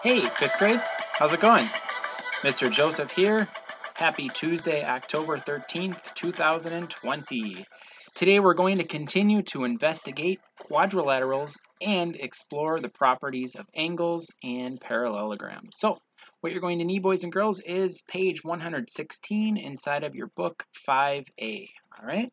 Hey, fifth grade, how's it going? Mr. Joseph here. Happy Tuesday, October 13th, 2020. Today we're going to continue to investigate quadrilaterals and explore the properties of angles and parallelograms. So, what you're going to need, boys and girls, is page 116 inside of your book 5A. All right?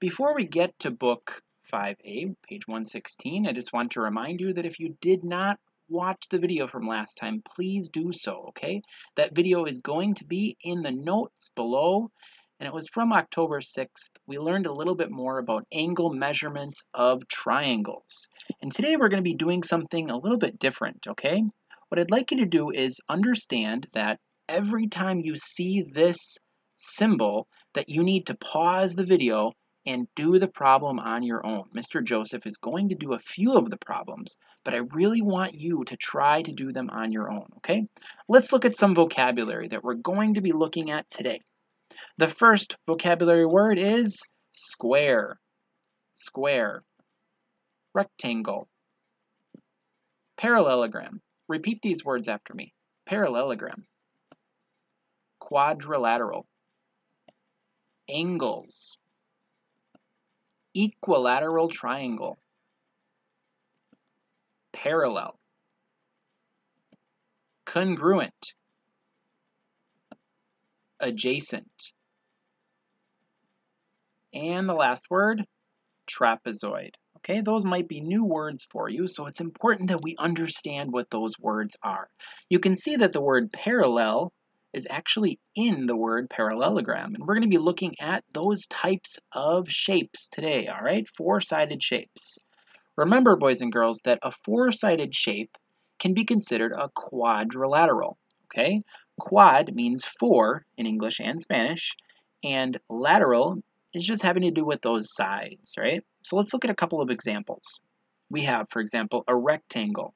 Before we get to book 5A, page 116, I just want to remind you that if you did not watch the video from last time, please do so, okay? That video is going to be in the notes below, and it was from October 6th. We learned a little bit more about angle measurements of triangles. And today we're going to be doing something a little bit different, okay? What I'd like you to do is understand that every time you see this symbol, that you need to pause the video and do the problem on your own. Mr. Joseph is going to do a few of the problems, but I really want you to try to do them on your own, okay? Let's look at some vocabulary that we're going to be looking at today. The first vocabulary word is square, square, rectangle, parallelogram. Repeat these words after me. Parallelogram, quadrilateral, angles, equilateral triangle, parallel, congruent, adjacent, and the last word, trapezoid. Okay, those might be new words for you, so it's important that we understand what those words are. You can see that the word parallel is actually in the word parallelogram. And we're going to be looking at those types of shapes today, all right? Four-sided shapes. Remember, boys and girls, that a four-sided shape can be considered a quadrilateral, okay? Quad means four in English and Spanish, and lateral is just having to do with those sides, right? So let's look at a couple of examples. We have, for example, a rectangle,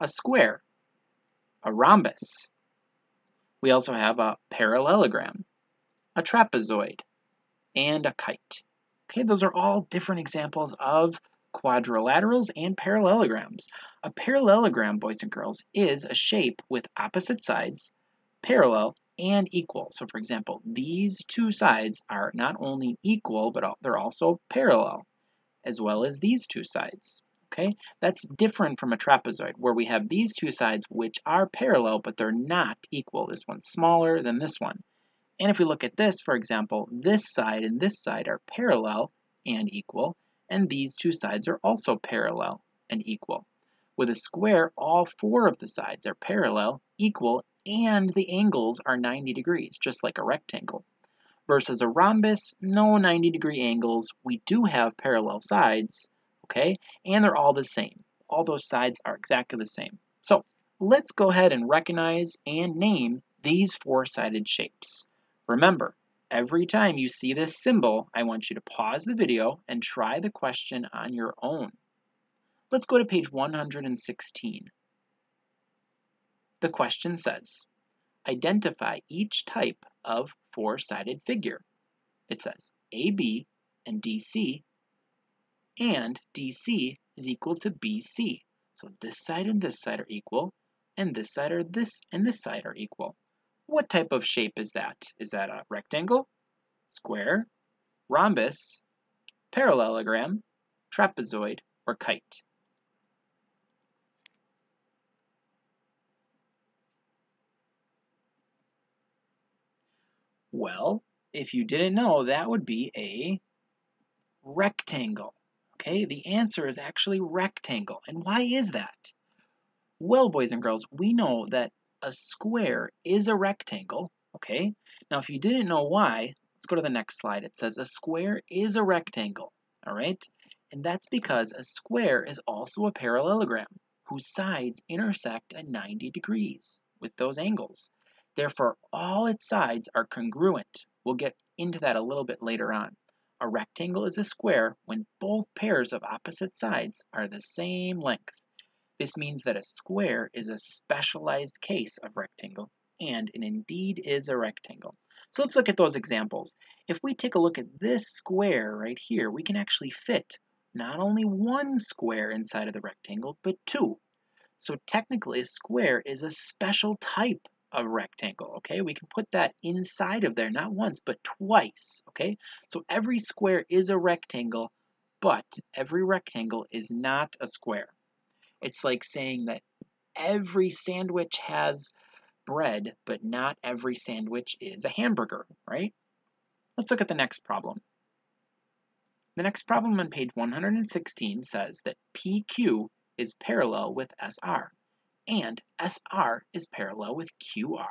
a square, a rhombus, we also have a parallelogram, a trapezoid, and a kite. Okay, those are all different examples of quadrilaterals and parallelograms. A parallelogram, boys and girls, is a shape with opposite sides, parallel, and equal. So for example, these two sides are not only equal, but they're also parallel, as well as these two sides. Okay, that's different from a trapezoid where we have these two sides which are parallel but they're not equal. This one's smaller than this one. And if we look at this, for example, this side and this side are parallel and equal, and these two sides are also parallel and equal. With a square, all four of the sides are parallel, equal, and the angles are 90 degrees, just like a rectangle. Versus a rhombus, no 90 degree angles. We do have parallel sides, okay? And they're all the same. All those sides are exactly the same. So let's go ahead and recognize and name these four-sided shapes. Remember, every time you see this symbol, I want you to pause the video and try the question on your own. Let's go to page 116. The question says, identify each type of four-sided figure. It says AB and DC and DC is equal to BC. So this side and this side are equal, and this side or this and this side are equal. What type of shape is that? Is that a rectangle, square, rhombus, parallelogram, trapezoid, or kite? Well, if you didn't know, that would be a rectangle. Okay, the answer is actually rectangle. And why is that? Well, boys and girls, we know that a square is a rectangle, okay? Now, if you didn't know why, let's go to the next slide. It says a square is a rectangle, all right? And that's because a square is also a parallelogram whose sides intersect at 90 degrees with those angles. Therefore, all its sides are congruent. We'll get into that a little bit later on. A rectangle is a square when both pairs of opposite sides are the same length. This means that a square is a specialized case of rectangle, and it indeed is a rectangle. So let's look at those examples. If we take a look at this square right here, we can actually fit not only one square inside of the rectangle, but two. So technically a square is a special type of rectangle, okay? We can put that inside of there, not once, but twice, okay? So every square is a rectangle, but every rectangle is not a square. It's like saying that every sandwich has bread, but not every sandwich is a hamburger, right? Let's look at the next problem. The next problem on page 116 says that PQ is parallel with SR and SR is parallel with QR.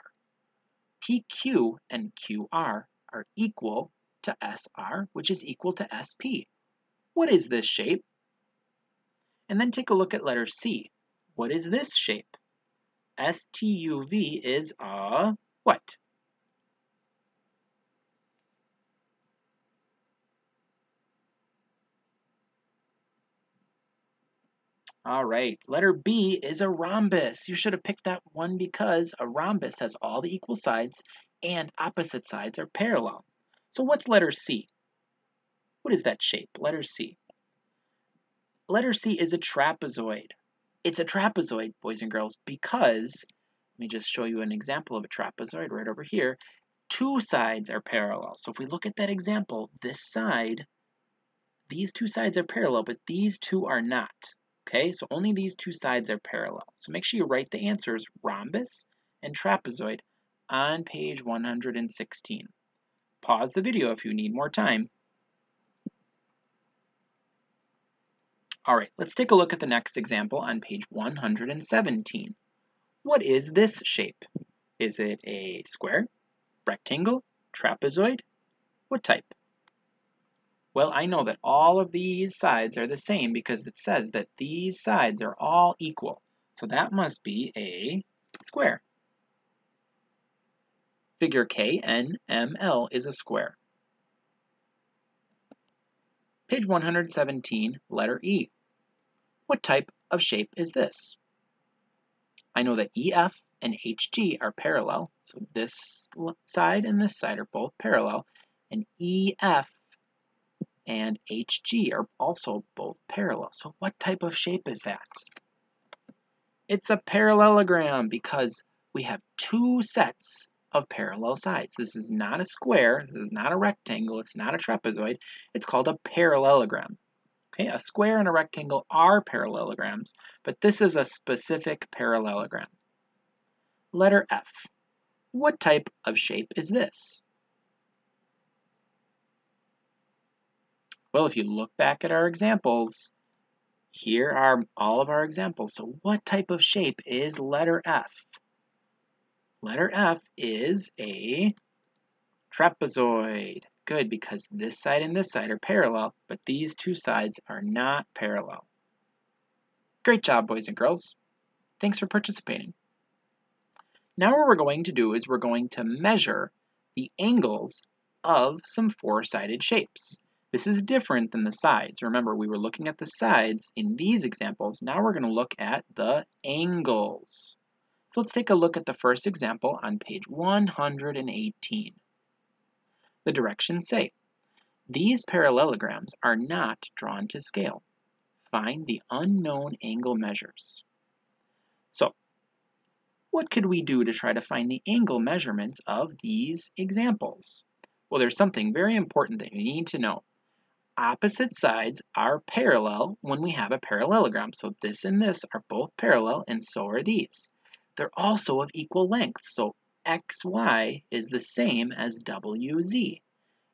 PQ and QR are equal to SR, which is equal to SP. What is this shape? And then take a look at letter C. What is this shape? STUV is a what? All right, letter B is a rhombus. You should have picked that one because a rhombus has all the equal sides and opposite sides are parallel. So what's letter C? What is that shape? Letter C. Letter C is a trapezoid. It's a trapezoid, boys and girls, because, let me just show you an example of a trapezoid right over here. Two sides are parallel. So if we look at that example, this side, these two sides are parallel, but these two are not. Okay, so only these two sides are parallel. So make sure you write the answers rhombus and trapezoid on page 116. Pause the video if you need more time. All right, let's take a look at the next example on page 117. What is this shape? Is it a square, rectangle, trapezoid? What type? Well, I know that all of these sides are the same because it says that these sides are all equal. So that must be a square. Figure KNML is a square. Page 117, letter E. What type of shape is this? I know that EF and HG are parallel, so this side and this side are both parallel, and EF and HG are also both parallel. So what type of shape is that? It's a parallelogram because we have two sets of parallel sides. This is not a square, this is not a rectangle, it's not a trapezoid, it's called a parallelogram. Okay, a square and a rectangle are parallelograms, but this is a specific parallelogram. Letter F. What type of shape is this? Well, if you look back at our examples, here are all of our examples. So what type of shape is letter F? Letter F is a trapezoid. Good, because this side and this side are parallel, but these two sides are not parallel. Great job, boys and girls. Thanks for participating. Now what we're going to do is we're going to measure the angles of some four-sided shapes. This is different than the sides. Remember, we were looking at the sides in these examples. Now we're going to look at the angles. So let's take a look at the first example on page 118. The directions say, these parallelograms are not drawn to scale. Find the unknown angle measures. So, what could we do to try to find the angle measurements of these examples? Well, there's something very important that you need to know opposite sides are parallel when we have a parallelogram. So this and this are both parallel, and so are these. They're also of equal length, so xy is the same as wz.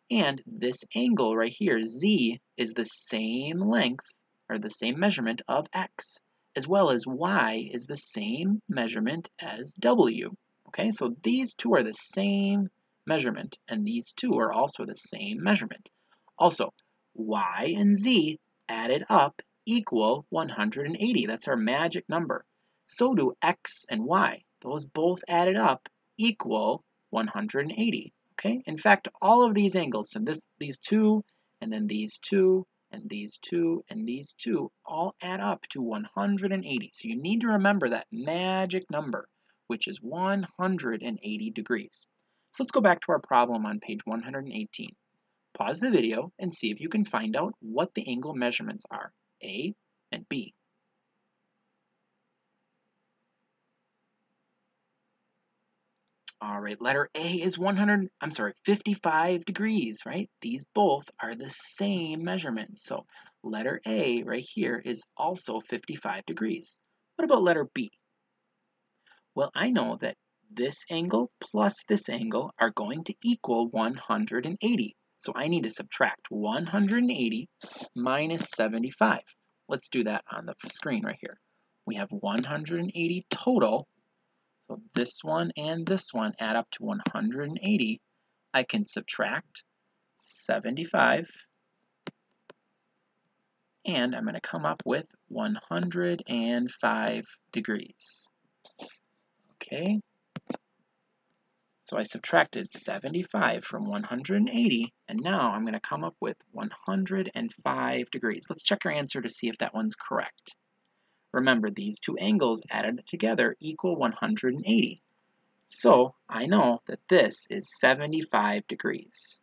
And this angle right here, z, is the same length, or the same measurement of x, as well as y is the same measurement as w. Okay, so these two are the same measurement, and these two are also the same measurement. Also, y and z added up equal 180. That's our magic number. So do x and y. Those both added up equal 180. Okay, in fact, all of these angles, so this, these two, and then these two, and these two, and these two, all add up to 180. So you need to remember that magic number, which is 180 degrees. So let's go back to our problem on page 118. Pause the video and see if you can find out what the angle measurements are, A and B. All right, letter A is 100, I'm sorry, 55 degrees, right? These both are the same measurement. So letter A right here is also 55 degrees. What about letter B? Well, I know that this angle plus this angle are going to equal 180. So I need to subtract 180 minus 75. Let's do that on the screen right here. We have 180 total. So this one and this one add up to 180. I can subtract 75 and I'm going to come up with 105 degrees. Okay, so I subtracted 75 from 180, and now I'm going to come up with 105 degrees. Let's check our answer to see if that one's correct. Remember, these two angles added together equal 180. So I know that this is 75 degrees.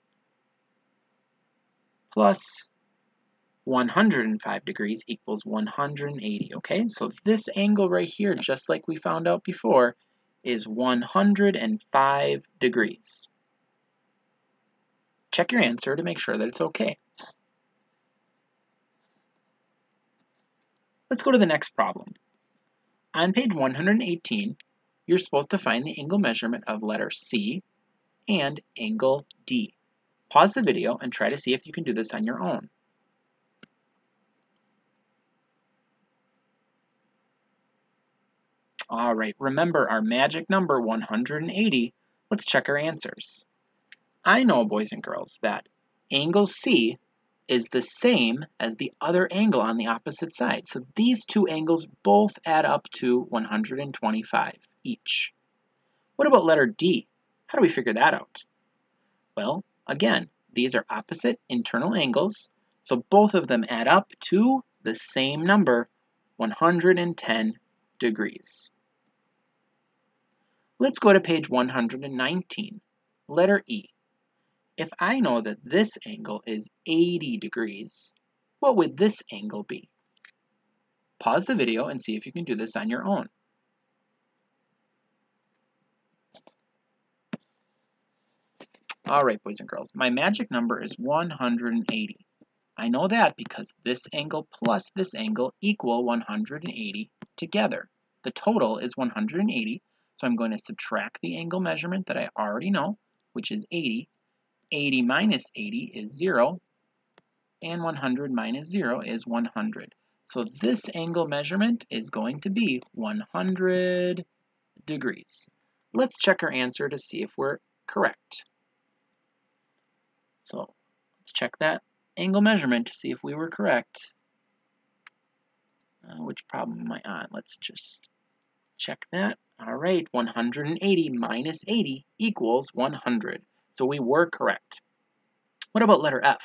Plus 105 degrees equals 180, okay? So this angle right here, just like we found out before, is 105 degrees. Check your answer to make sure that it's okay. Let's go to the next problem. On page 118, you're supposed to find the angle measurement of letter C and angle D. Pause the video and try to see if you can do this on your own. All right, remember our magic number 180. Let's check our answers. I know, boys and girls, that angle C is the same as the other angle on the opposite side. So these two angles both add up to 125 each. What about letter D? How do we figure that out? Well, again, these are opposite internal angles, so both of them add up to the same number, 110 degrees. Let's go to page 119, letter E. If I know that this angle is 80 degrees, what would this angle be? Pause the video and see if you can do this on your own. All right, boys and girls, my magic number is 180. I know that because this angle plus this angle equal 180 together. The total is 180, so I'm going to subtract the angle measurement that I already know, which is 80. 80 minus 80 is 0, and 100 minus 0 is 100. So this angle measurement is going to be 100 degrees. Let's check our answer to see if we're correct. So let's check that angle measurement to see if we were correct. Uh, which problem am I on? Let's just check that. All right, 180 minus 80 equals 100. So we were correct. What about letter F?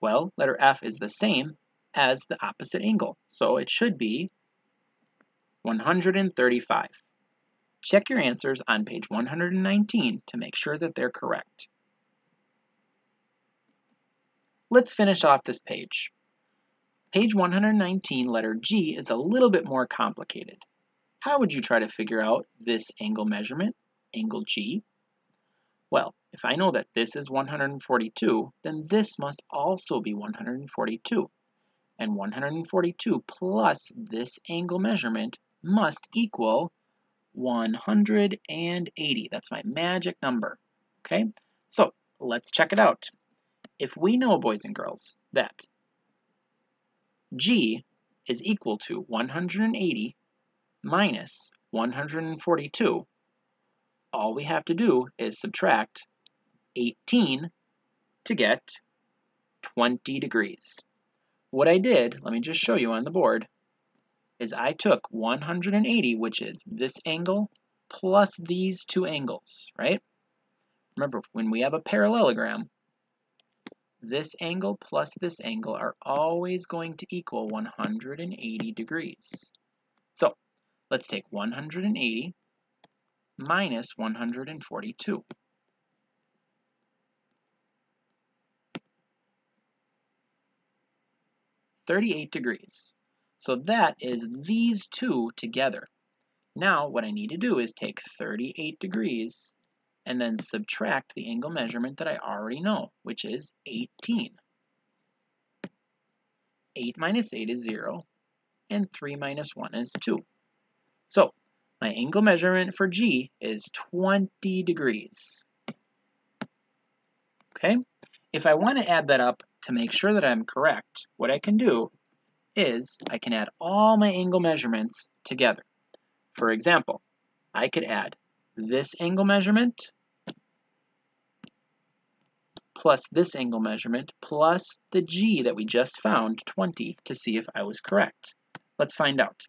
Well, letter F is the same as the opposite angle, so it should be 135. Check your answers on page 119 to make sure that they're correct. Let's finish off this page. Page 119, letter G, is a little bit more complicated. How would you try to figure out this angle measurement, angle G? Well, if I know that this is 142, then this must also be 142. And 142 plus this angle measurement must equal 180. That's my magic number. Okay, so let's check it out. If we know, boys and girls, that G is equal to 180 minus 142, all we have to do is subtract 18 to get 20 degrees. What I did, let me just show you on the board, is I took 180, which is this angle, plus these two angles, right? Remember, when we have a parallelogram, this angle plus this angle are always going to equal 180 degrees. So Let's take 180 minus 142. Thirty-eight degrees. So that is these two together. Now what I need to do is take 38 degrees and then subtract the angle measurement that I already know, which is 18. 8 minus 8 is 0, and 3 minus 1 is 2. So, my angle measurement for G is 20 degrees. Okay? If I want to add that up to make sure that I'm correct, what I can do is I can add all my angle measurements together. For example, I could add this angle measurement plus this angle measurement plus the g that we just found, 20, to see if I was correct. Let's find out.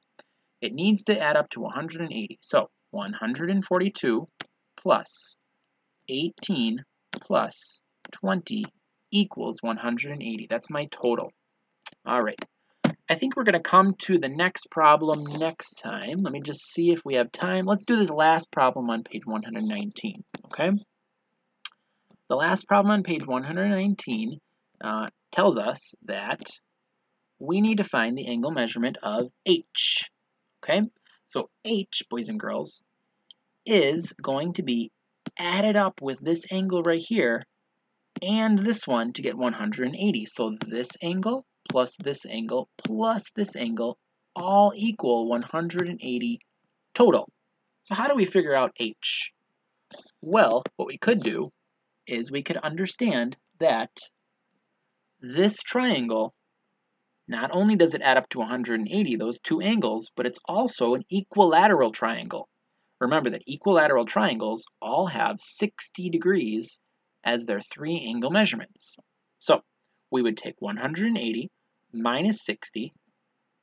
It needs to add up to 180. So 142 plus 18 plus 20 equals 180. That's my total. All right. I think we're going to come to the next problem next time. Let me just see if we have time. Let's do this last problem on page 119, okay? The last problem on page 119 uh, tells us that we need to find the angle measurement of h. Okay, so h, boys and girls, is going to be added up with this angle right here and this one to get 180. So this angle plus this angle plus this angle all equal 180 total. So how do we figure out h? Well, what we could do is we could understand that this triangle, not only does it add up to 180, those two angles, but it's also an equilateral triangle. Remember that equilateral triangles all have 60 degrees as their three angle measurements. So we would take 180 minus 60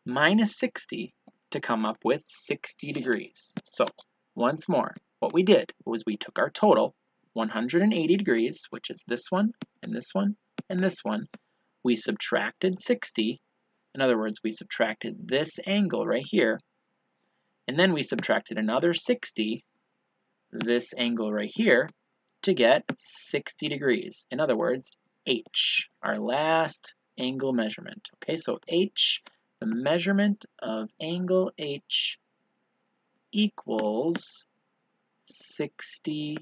minus 60 to come up with 60 degrees. So once more, what we did was we took our total, 180 degrees, which is this one, and this one, and this one. We subtracted 60. In other words, we subtracted this angle right here. And then we subtracted another 60, this angle right here, to get 60 degrees. In other words, H, our last angle measurement. Okay, so H, the measurement of angle H equals 60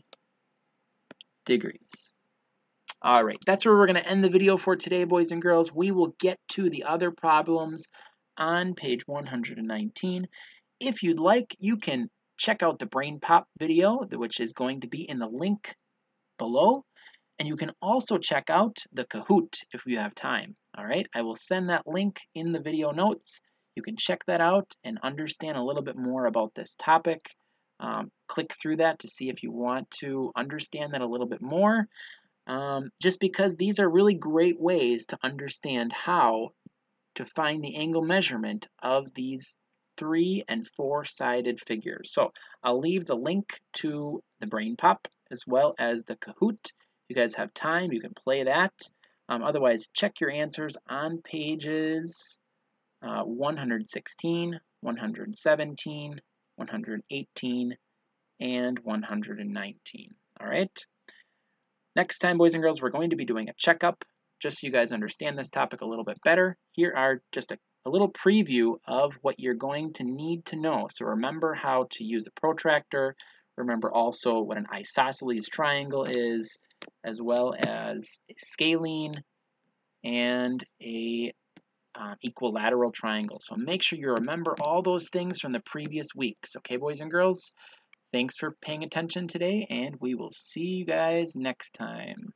degrees. All right, that's where we're going to end the video for today, boys and girls. We will get to the other problems on page 119. If you'd like, you can check out the BrainPop video, which is going to be in the link below. And you can also check out the Kahoot if you have time. All right, I will send that link in the video notes. You can check that out and understand a little bit more about this topic. Um, click through that to see if you want to understand that a little bit more. Um, just because these are really great ways to understand how to find the angle measurement of these three and four sided figures. So I'll leave the link to the BrainPop as well as the Kahoot. If you guys have time, you can play that. Um, otherwise, check your answers on pages uh, 116, 117, 118, and 119. All right. Next time, boys and girls, we're going to be doing a checkup just so you guys understand this topic a little bit better. Here are just a, a little preview of what you're going to need to know. So remember how to use a protractor. Remember also what an isosceles triangle is, as well as a scalene and a uh, equilateral triangle. So make sure you remember all those things from the previous weeks. Okay, boys and girls? Thanks for paying attention today, and we will see you guys next time.